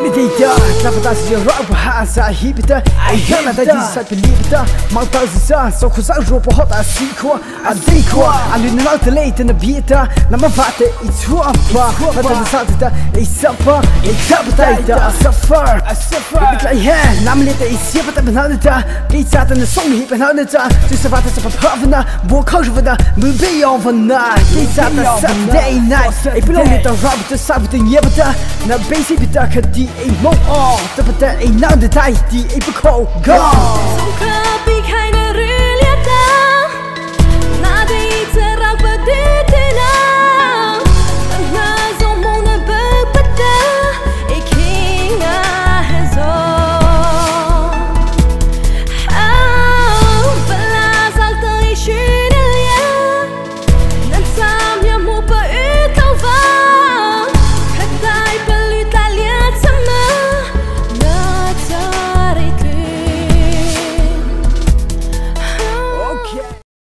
Medita, Tabata si rock ha sa hipita I hate that you sa believita Mang ta si sa so ku sa ro po hota si ko A di ko a lu na ta late na bita Na ma fate i tua pa. Na ta sa ta i sa pa i tabata i ta suffer I suffer Bit like yeah na me lite i si pa ta na ta Ki sa ta na song hi pa na ta Tu sa fate sa pa pa na bo ka ju da mu be on for na Ki sa ta Sunday night I belong with the rap to sa with the yebata Na basic bit da ka die 1មកអស់ទៅប្រទេសឯនៅតែទីឯបកោ go